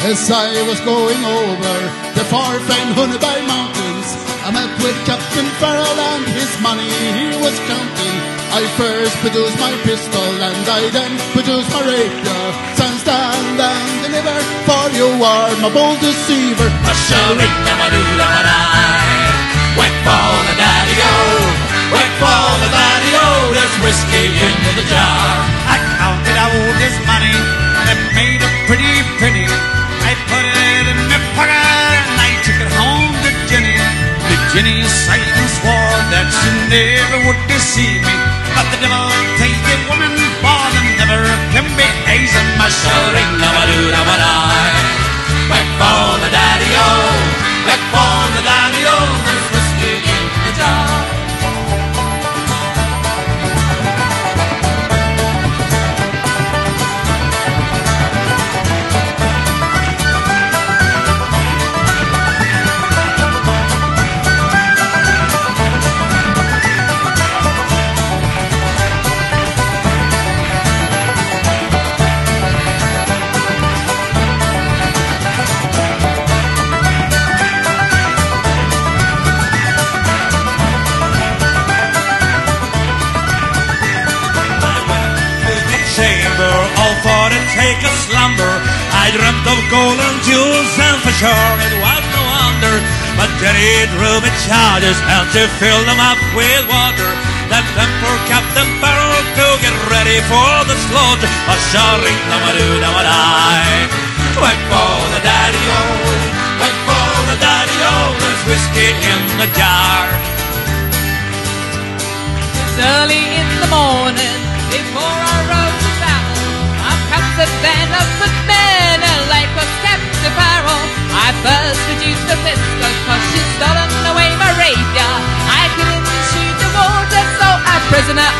As I was going over the far famed Hunneberg Mountains, I met with Captain Farrell and his money he was counting. I first produced my pistol and I then produced my rapier. Stand, stand and deliver, for you are my bold deceiver. A shilling, da-ba-doo-da-ba-die. Whack for the daddy-o, whack for the daddy-o. There's whiskey take a slumber. I dreamt of gold and jewels, and for sure it was no wonder. But Jenny drew me charges, and she filled them up with water. Left them for Captain Farrell to get ready for the slaughter. A shouting, da-ba-doo-da-ba-die. Whack for the daddy-o, whack for the daddy-o. There's whiskey in the jar.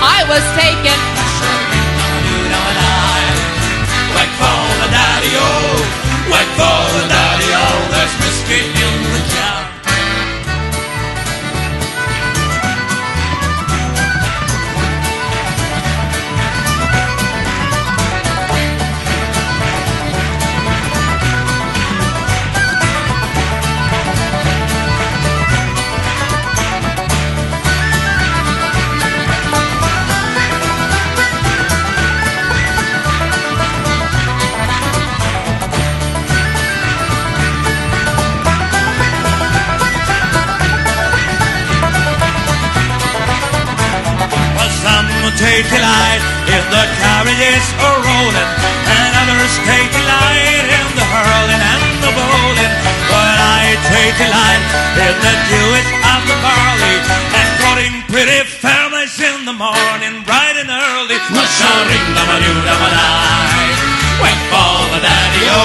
I was taken. Whack for the daddy-o, whack for the daddy-o. There's whiskey take delight if the carriages are rolling, and others take delight in the hurling and the bowling. But I take delight in the dews of the barley, and courting pretty families in the morning, bright and early. Da ba die. Whack for the daddy-o,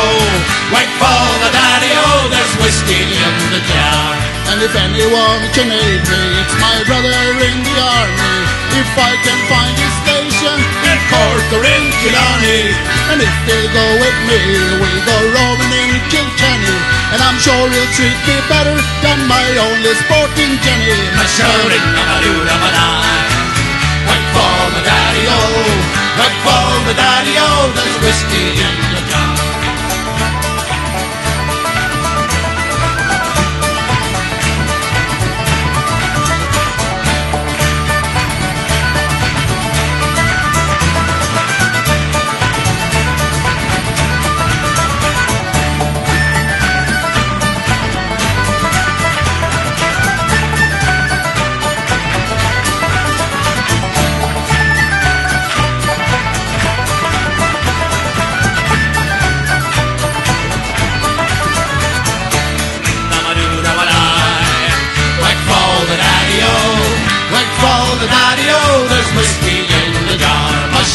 whack for the daddy-o. There's whiskey in the jar. And if anyone can aid me, it's my brother in the army. If I can find a station in Cork or in Killarney, and if they'll go with me, we'll go roaming in Kilkenny. And I'm sure he'll treat me better than my only sporting Jenny. Ba die. Whack for the daddy-o, whack for the daddy-o. There's whiskey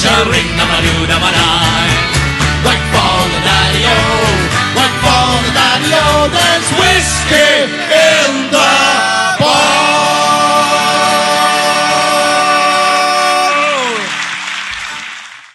Sharing Namaru Namara